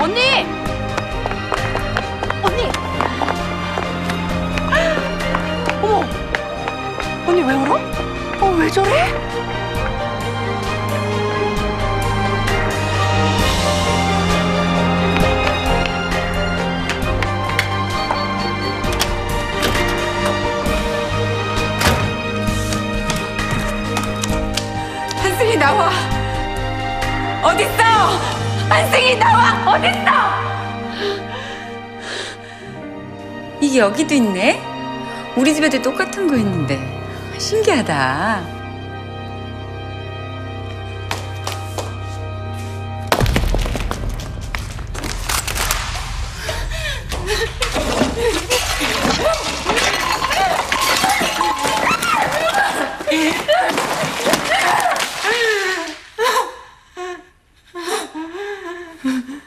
언니! 언니! 어머! 언니 왜 울어? 어, 왜 저래? 나와. 어딨어? 한승이 나와. 어딨어? 이게 여기도 있네. 우리 집에도 똑같은 거 있는데 신기하다. Mm-hmm.